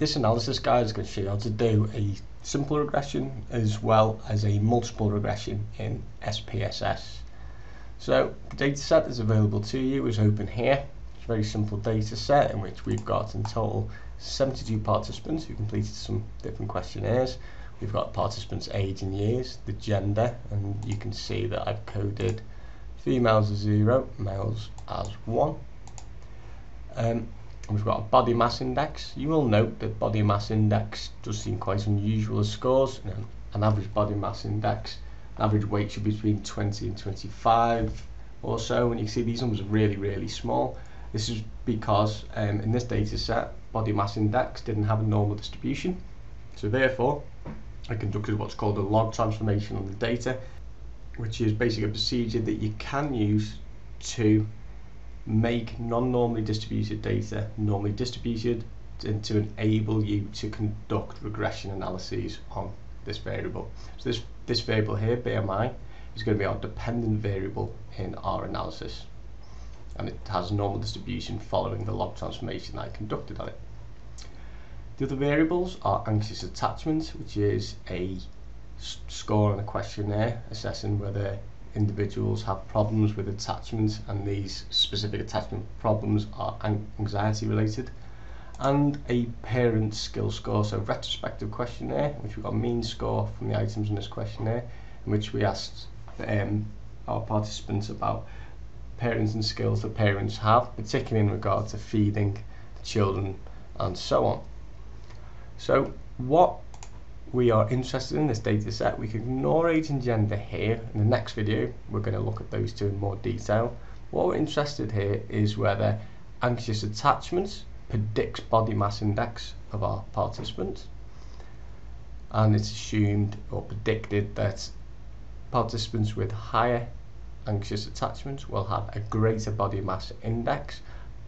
This analysis guide is going to show you how to do a simple regression as well as a multiple regression in SPSS. So the data set that's available to you is open here. It's a very simple data set in which we've got in total 72 participants who completed some different questionnaires. We've got participants' age and years, the gender, and you can see that I've coded females as 0, males as 1. Um, we've got a body mass index. You will note that body mass index does seem quite unusual as scores. You know, an average body mass index, average weight should be between 20 and 25 or so. And you see these numbers are really, really small. This is because um, in this data set, body mass index didn't have a normal distribution. So therefore, I conducted what's called a log transformation on the data, which is basically a procedure that you can use to make non-normally distributed data normally distributed and to enable you to conduct regression analyses on this variable. So this, this variable here, BMI, is going to be our dependent variable in our analysis. And it has normal distribution following the log transformation I conducted on it. The other variables are anxious attachment, which is a score on a questionnaire assessing whether individuals have problems with attachment and these specific attachment problems are anxiety related. And a parent skill score so retrospective questionnaire which we got a mean score from the items in this questionnaire in which we asked um, our participants about parents and skills that parents have particularly in regard to feeding children and so on. So what we are interested in this data set, we can ignore age and gender here. In the next video, we're going to look at those two in more detail. What we're interested here is whether anxious attachment predicts body mass index of our participants. And it's assumed or predicted that participants with higher anxious attachments will have a greater body mass index,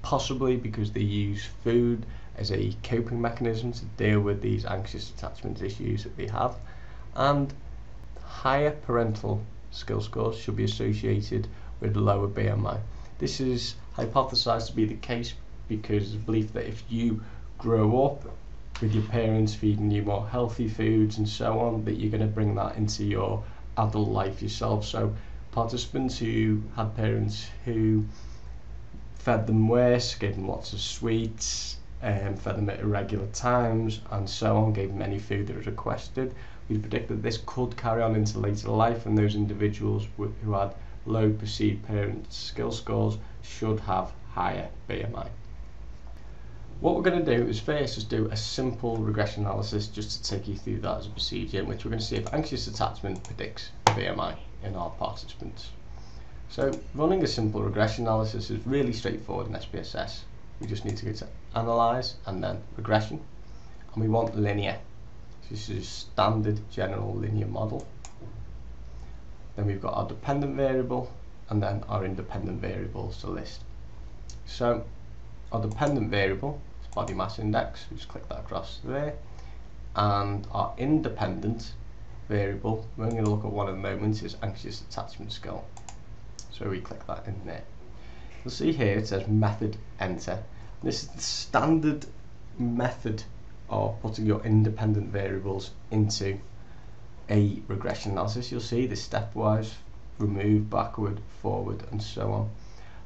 possibly because they use food as a coping mechanism to deal with these anxious attachment issues that they have. And higher parental skill scores should be associated with lower BMI. This is hypothesized to be the case because the belief that if you grow up with your parents feeding you more healthy foods and so on, that you're going to bring that into your adult life yourself. So participants who had parents who fed them worse, gave them lots of sweets, um, fed them at irregular times and so on, gave them any food that was requested. We predict that this could carry on into later life and those individuals who had low perceived parent skill scores should have higher BMI. What we're going to do is first just do a simple regression analysis just to take you through that as a procedure in which we're going to see if anxious attachment predicts BMI in our participants. So running a simple regression analysis is really straightforward in SPSS we just need to go to analyze and then regression. And we want linear. This is standard general linear model. Then we've got our dependent variable and then our independent variables to list. So our dependent variable is body mass index. We just click that across there. And our independent variable we're going to look at one at the moment is anxious attachment skill so we click that in there. You'll see here it says method enter. This is the standard method of putting your independent variables into a regression analysis. You'll see the stepwise remove, backward, forward and so on.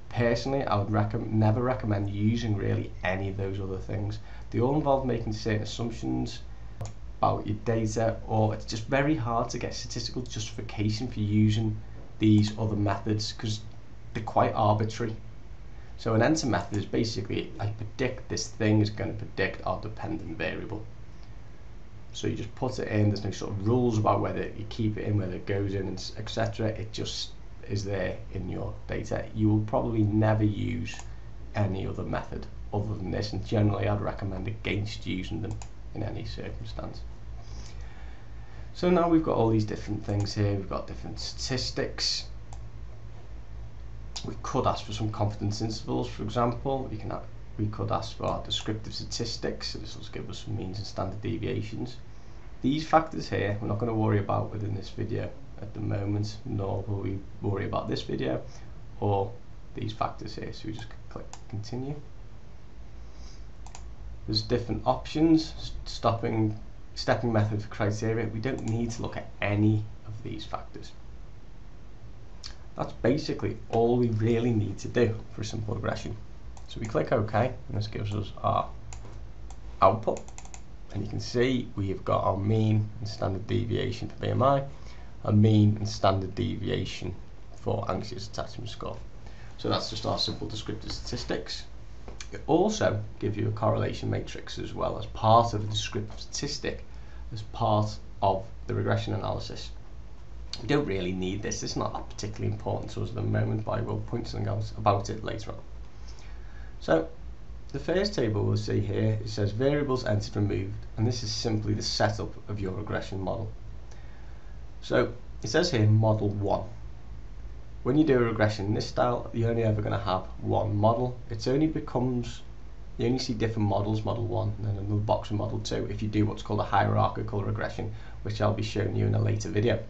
Personally, I would never recommend using really any of those other things. They all involve making certain assumptions about your data or it's just very hard to get statistical justification for using these other methods because they're quite arbitrary. So an enter method is basically, I predict this thing is going to predict our dependent variable. So you just put it in, there's no sort of rules about whether you keep it in, whether it goes in, etc. It just is there in your data. You will probably never use any other method other than this, and generally I'd recommend against using them in any circumstance. So now we've got all these different things here, we've got different statistics, we could ask for some confidence intervals, for example. We can we could ask for our descriptive statistics. So this will give us some means and standard deviations. These factors here, we're not going to worry about within this video at the moment, nor will we worry about this video or these factors here. So we just click continue. there's different options, stopping, stepping method for criteria. We don't need to look at any of these factors. That's basically all we really need to do for simple regression. So we click OK, and this gives us our output. And you can see we've got our mean and standard deviation for BMI, a mean and standard deviation for anxious attachment score. So that's just our simple descriptive statistics. It also gives you a correlation matrix as well as part of the descriptive statistic, as part of the regression analysis. We don't really need this, it's not particularly important to us at the moment, but I will point something else about it later on. So the first table we'll see here, it says variables entered removed, and this is simply the setup of your regression model. So it says here model 1. When you do a regression in this style, you're only ever going to have one model. It only becomes, you only see different models, model 1, and then another box of model 2, if you do what's called a hierarchical regression, which I'll be showing you in a later video.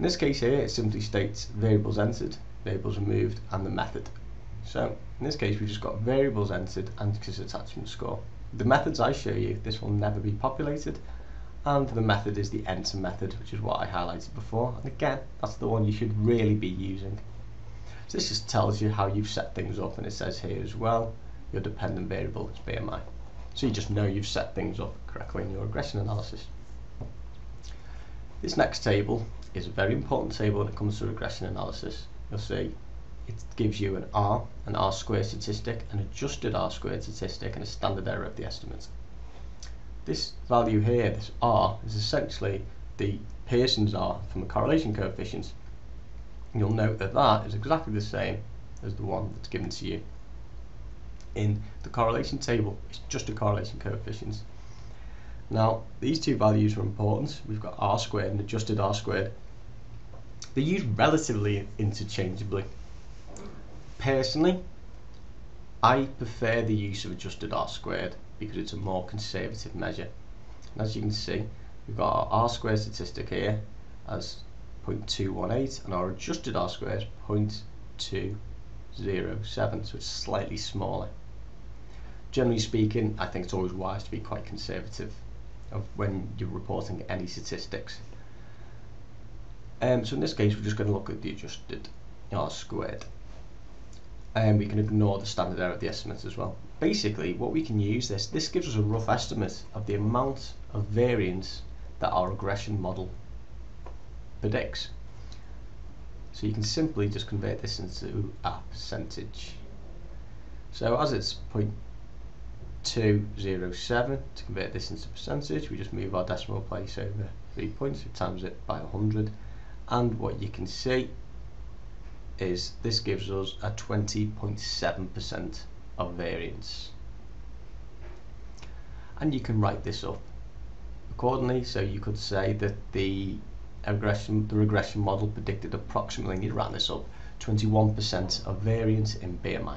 In this case here, it simply states variables entered, variables removed, and the method. So in this case, we've just got variables entered and attachment score. The methods I show you, this will never be populated, and the method is the enter method, which is what I highlighted before. And again, that's the one you should really be using. So this just tells you how you've set things up, and it says here as well, your dependent variable is BMI. So you just know you've set things up correctly in your regression analysis. This next table is a very important table when it comes to regression analysis. You'll see it gives you an R, an R squared statistic, an adjusted R squared statistic, and a standard error of the estimate this value here, this R, is essentially the Pearson's R from the correlation coefficients. You'll note that that is exactly the same as the one that's given to you in the correlation table. It's just a correlation coefficients. Now, these two values are important. We've got R squared and adjusted R squared. They're used relatively interchangeably. Personally, I prefer the use of adjusted R squared because it's a more conservative measure. And as you can see, we've got our R squared statistic here as 0.218 and our adjusted R squared is 0.207, so it's slightly smaller. Generally speaking, I think it's always wise to be quite conservative of when you're reporting any statistics. Um, so in this case, we're just going to look at the adjusted R squared and we can ignore the standard error of the estimates as well. Basically, what we can use this, this gives us a rough estimate of the amount of variance that our regression model predicts. So you can simply just convert this into a percentage. So as it's 0.207, to convert this into percentage, we just move our decimal place over three points, times it by 100, and what you can see is this gives us a 20.7% of variance. And you can write this up accordingly. So you could say that the regression, the regression model predicted approximately, and you round this up, 21% of variance in BMI.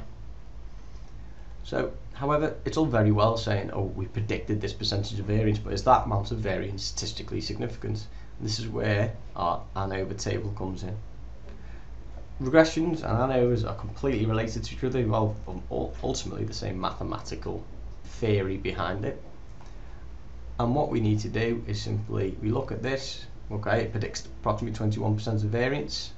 So, however, it's all very well saying, oh, we predicted this percentage of variance, but is that amount of variance statistically significant? And this is where our ANOVA table comes in regressions and ANOVAs are completely related to each other, well, ultimately the same mathematical theory behind it. And what we need to do is simply, we look at this, okay, it predicts approximately 21% of variance,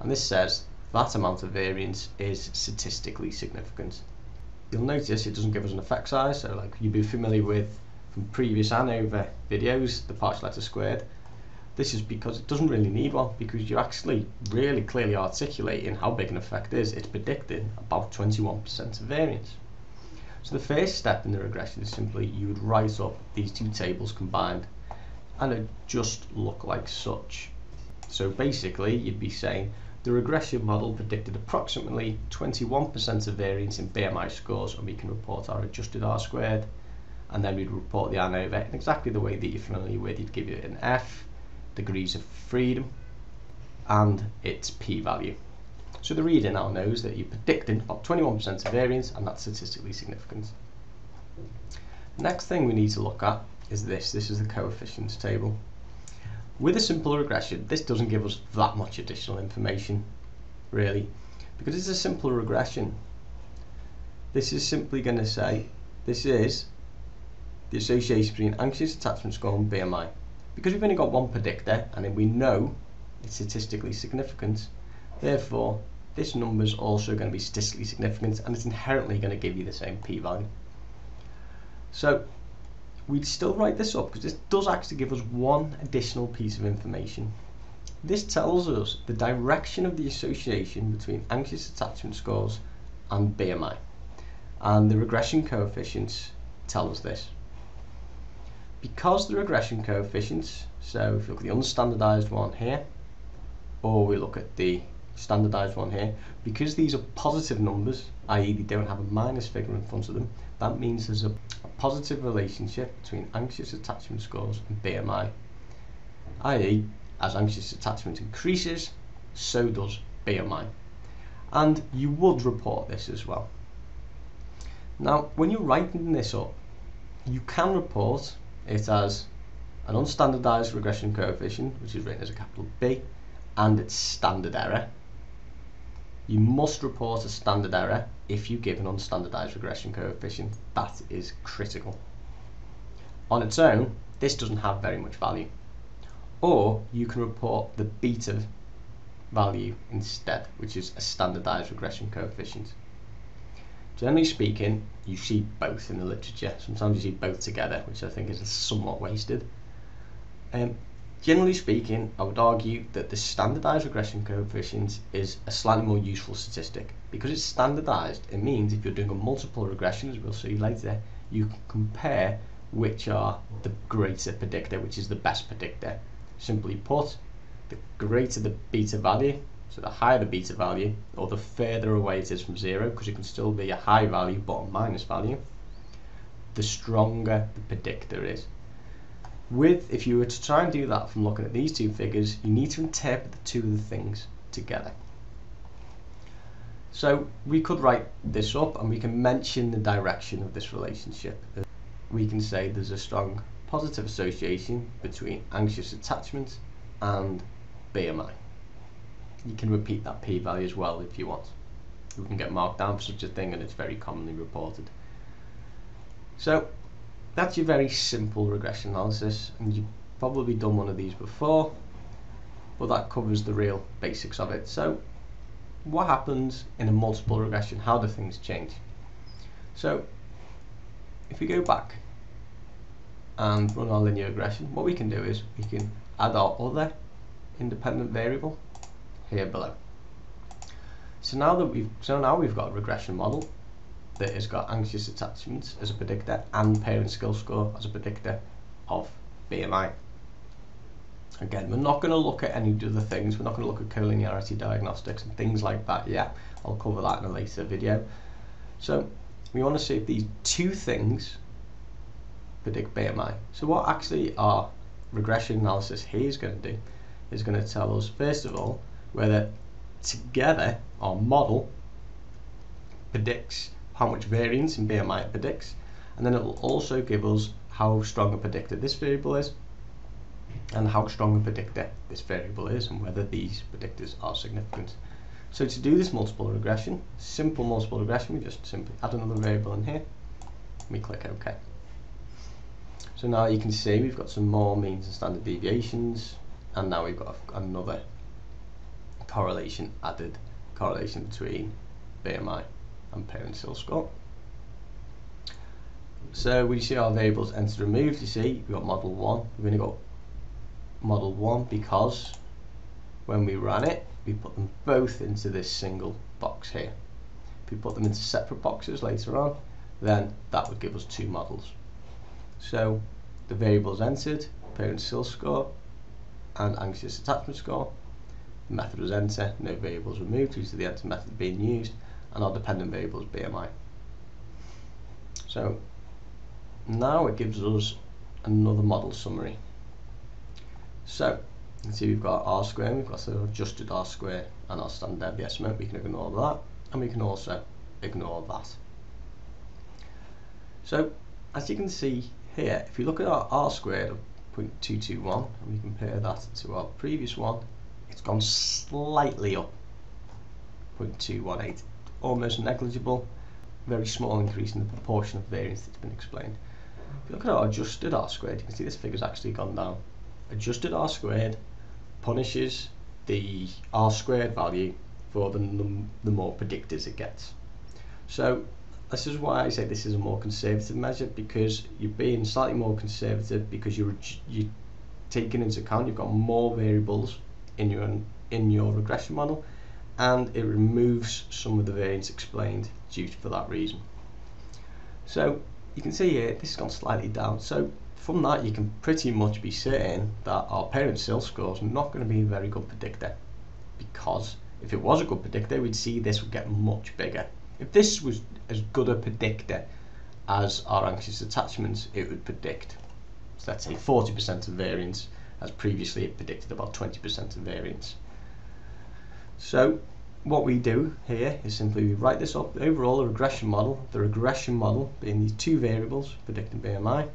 and this says that amount of variance is statistically significant. You'll notice it doesn't give us an effect size, so like you'd be familiar with from previous ANOVA videos, the partial eta squared, this is because it doesn't really need one because you're actually really clearly articulating how big an effect is. It's predicting about 21% of variance. So the first step in the regression is simply you would write up these two tables combined and it just look like such. So basically you'd be saying the regression model predicted approximately 21% of variance in BMI scores and we can report our adjusted R squared and then we'd report the ANOVA in exactly the way that you're familiar with. You'd give it an F degrees of freedom and its p-value. So the reader now knows that you're predicting about 21% of variance and that's statistically significant. Next thing we need to look at is this. This is the coefficients table. With a simple regression, this doesn't give us that much additional information, really, because it's a simple regression. This is simply going to say This is the association between anxious attachment score and BMI. Because we've only got one predictor and we know it's statistically significant, therefore this number is also going to be statistically significant and it's inherently going to give you the same p-value. So we'd still write this up because this does actually give us one additional piece of information. This tells us the direction of the association between anxious attachment scores and BMI. And the regression coefficients tell us this. Because the regression coefficients, so if you look at the unstandardized one here, or we look at the standardized one here, because these are positive numbers, i.e. they don't have a minus figure in front of them, that means there's a, a positive relationship between anxious attachment scores and BMI, i.e. as anxious attachment increases, so does BMI. And you would report this as well. Now, when you're writing this up, you can report it as an unstandardized regression coefficient, which is written as a capital B, and its standard error, you must report a standard error if you give an unstandardized regression coefficient. That is critical. On its own, this doesn't have very much value. Or you can report the beta value instead, which is a standardized regression coefficient. Generally speaking, you see both in the literature. Sometimes you see both together, which I think is somewhat wasted. Um, Generally speaking, I would argue that the standardized regression coefficient is a slightly more useful statistic. Because it's standardized, it means if you're doing a multiple regression, as we'll see later, you can compare which are the greater predictor, which is the best predictor. Simply put, the greater the beta value, so the higher the beta value, or the further away it is from zero, because it can still be a high value but a minus value, the stronger the predictor is. With, if you were to try and do that from looking at these two figures, you need to interpret the two of the things together. So we could write this up and we can mention the direction of this relationship. We can say there's a strong positive association between anxious attachment and BMI. You can repeat that p-value as well if you want. You can get marked down for such a thing and it's very commonly reported. So that's your very simple regression analysis and you've probably done one of these before but that covers the real basics of it. So what happens in a multiple regression? How do things change? So if we go back and run our linear regression what we can do is we can add our other independent variable here below. So now that we've so now we've got a regression model that has got anxious attachment as a predictor and parent skill score as a predictor of BMI. Again, we're not going to look at any other things. We're not going to look at collinearity diagnostics and things like that yet. I'll cover that in a later video. So we want to see if these two things predict BMI. So what actually our regression analysis here is going to do is going to tell us, first of all, whether together our model predicts how much variance in BMI it predicts, and then it will also give us how strong a predictor this variable is, and how strong a predictor this variable is, and whether these predictors are significant. So to do this multiple regression, simple multiple regression, we just simply add another variable in here, we click OK. So now you can see we've got some more means and standard deviations, and now we've got another correlation added, correlation between BMI and parent skill score. So we see our variables entered removed, you see we've got model 1, we've only got model 1 because when we ran it we put them both into this single box here. If we put them into separate boxes later on then that would give us two models. So the variables entered, parent skill score and anxious attachment score. The method was enter, no variables removed due to the enter method being used and our dependent variable is BMI. So now it gives us another model summary. So you can see we've got R square, we've got the adjusted R square and our standard estimate. We can ignore that and we can also ignore that. So as you can see here, if you look at our R squared of 0.221 and we compare that to our previous one, it's gone slightly up 0.218 almost negligible very small increase in the proportion of variance that's been explained. If you look at our adjusted R squared, you can see this figure's actually gone down. Adjusted R squared punishes the R squared value for the, the more predictors it gets. So this is why I say this is a more conservative measure because you're being slightly more conservative because you're you taking into account you've got more variables in your in your regression model and it removes some of the variance explained due for that reason. So you can see here this has gone slightly down so from that you can pretty much be certain that our parent skill score is not going to be a very good predictor because if it was a good predictor we'd see this would get much bigger. If this was as good a predictor as our anxious attachments it would predict so let's say 40% of variance as previously it predicted about 20% of variance. So what we do here is simply we write this up overall a regression model, the regression model being these two variables, predicting BMI,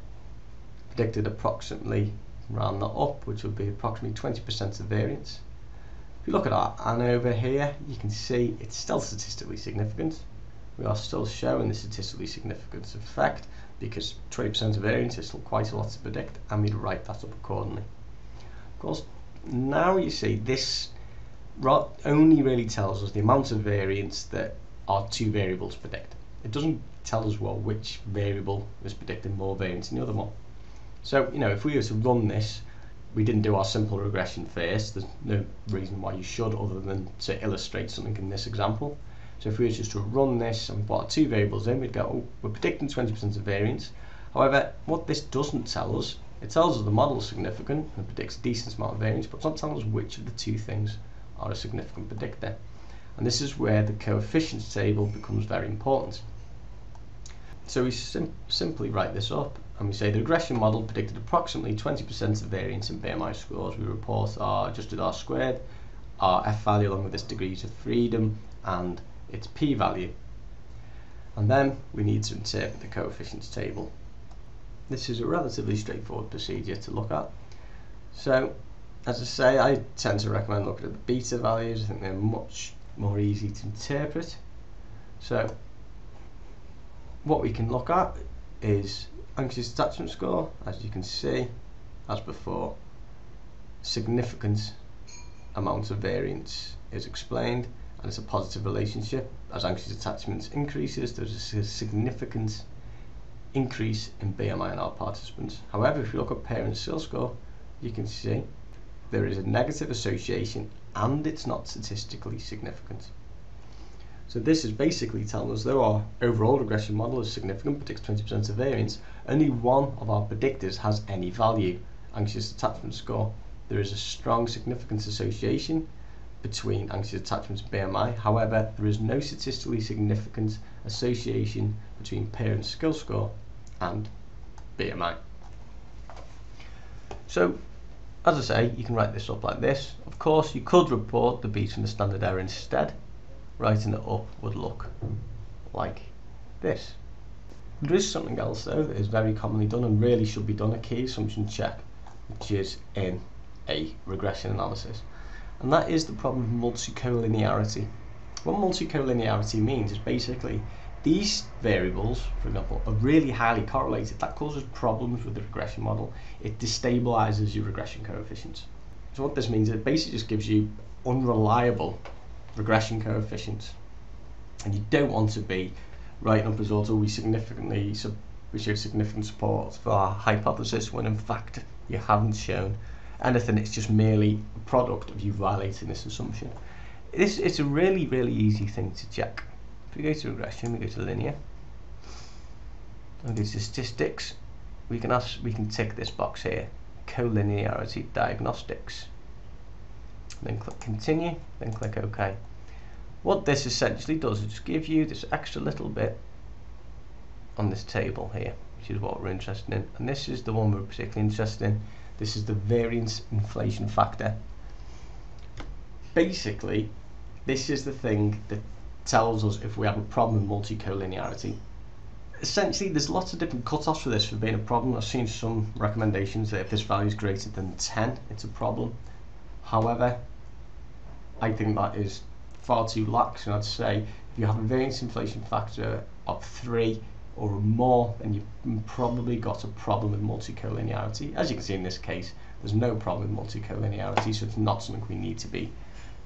predicted approximately round that up, which would be approximately 20% of variance. If you look at our ANOVA here, you can see it's still statistically significant. We are still showing the statistically significant effect because 20% of variance is still quite a lot to predict and we'd write that up accordingly. Of course, now you see this only really tells us the amount of variance that our two variables predict. It doesn't tell us well which variable is predicting more variance than the other one. So, you know, if we were to run this, we didn't do our simple regression first. There's no reason why you should other than to illustrate something in this example. So if we were just to run this and put our two variables in, we'd go, oh, we're predicting 20% of variance. However, what this doesn't tell us, it tells us the model is significant and predicts a decent amount of variance, but it's not telling us which of the two things are a significant predictor. And this is where the coefficients table becomes very important. So we sim simply write this up and we say the regression model predicted approximately 20% of variance in BMI scores. We report our adjusted R squared, our F value along with its degrees of freedom and its P value. And then we need to interpret the coefficients table. This is a relatively straightforward procedure to look at. So as I say, I tend to recommend looking at the beta values. I think they're much more easy to interpret. So what we can look at is anxious attachment score, as you can see, as before, significant amount of variance is explained and it's a positive relationship. As anxious attachment increases, there's a significant increase in BMI in our participants. However, if you look at parent skill score, you can see there is a negative association and it's not statistically significant. So this is basically telling us though our overall regression model is significant, predicts 20% of variance, only one of our predictors has any value, anxious attachment score. There is a strong significance association between anxious attachment and BMI. However, there is no statistically significant association between parent skill score and BMI. So as I say, you can write this up like this. Of course, you could report the beta and the standard error instead. Writing it up would look like this. There is something else though that is very commonly done and really should be done, a key assumption check, which is in a regression analysis. And that is the problem of multicollinearity. What multicollinearity means is basically these variables, for example, are really highly correlated. That causes problems with the regression model. It destabilizes your regression coefficients. So what this means is it basically just gives you unreliable regression coefficients. And you don't want to be writing up results, oh, we significantly, we show significant support for our hypothesis when in fact you haven't shown anything. It's just merely a product of you violating this assumption. This, it's a really, really easy thing to check. Go to regression, we go to linear, and go to statistics, we can ask, we can tick this box here, collinearity diagnostics. Then click continue, then click OK. What this essentially does is give you this extra little bit on this table here, which is what we're interested in. And this is the one we're particularly interested in. This is the variance inflation factor. Basically, this is the thing that tells us if we have a problem with multicollinearity. Essentially, there's lots of different cutoffs for this for being a problem. I've seen some recommendations that if this value is greater than 10, it's a problem. However, I think that is far too lax, and I'd say If you have a variance inflation factor of 3 or more, then you've probably got a problem with multicollinearity. As you can see in this case, there's no problem with multicollinearity, so it's not something we need to be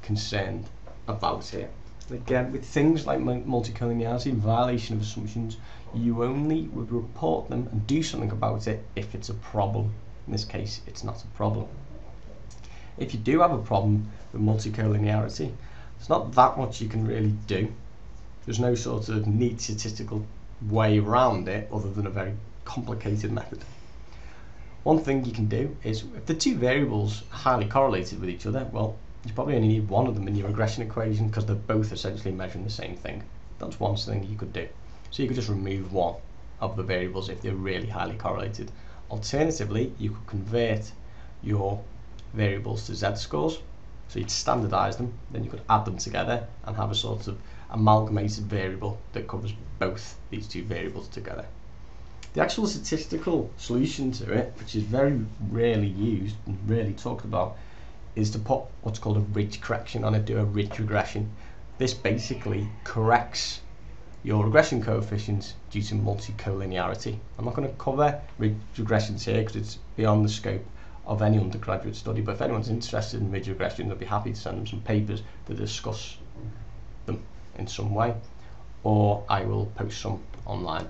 concerned about here. Again, with things like multicollinearity, violation of assumptions, you only would report them and do something about it if it's a problem. In this case, it's not a problem. If you do have a problem with multicollinearity, there's not that much you can really do. There's no sort of neat statistical way around it other than a very complicated method. One thing you can do is if the two variables are highly correlated with each other, well, you probably only need one of them in your regression equation because they're both essentially measuring the same thing. That's one thing you could do. So you could just remove one of the variables if they're really highly correlated. Alternatively, you could convert your variables to z-scores. So you'd standardize them, then you could add them together and have a sort of amalgamated variable that covers both these two variables together. The actual statistical solution to it, which is very rarely used and rarely talked about, is to put what's called a ridge correction on it, do a ridge regression. This basically corrects your regression coefficients due to multicollinearity. I'm not going to cover ridge regressions here because it's beyond the scope of any undergraduate study, but if anyone's interested in ridge regression, I'd be happy to send them some papers to discuss them in some way, or I will post some online.